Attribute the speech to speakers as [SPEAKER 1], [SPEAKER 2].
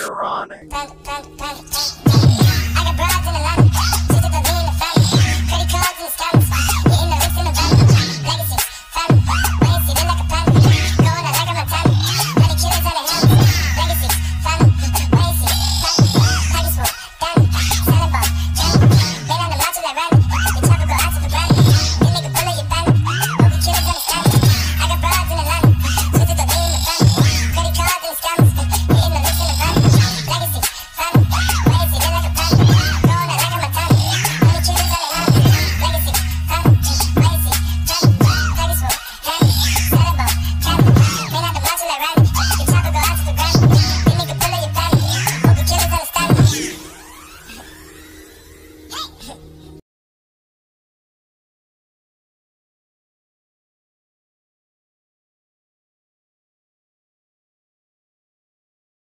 [SPEAKER 1] Ironic.
[SPEAKER 2] I Hey.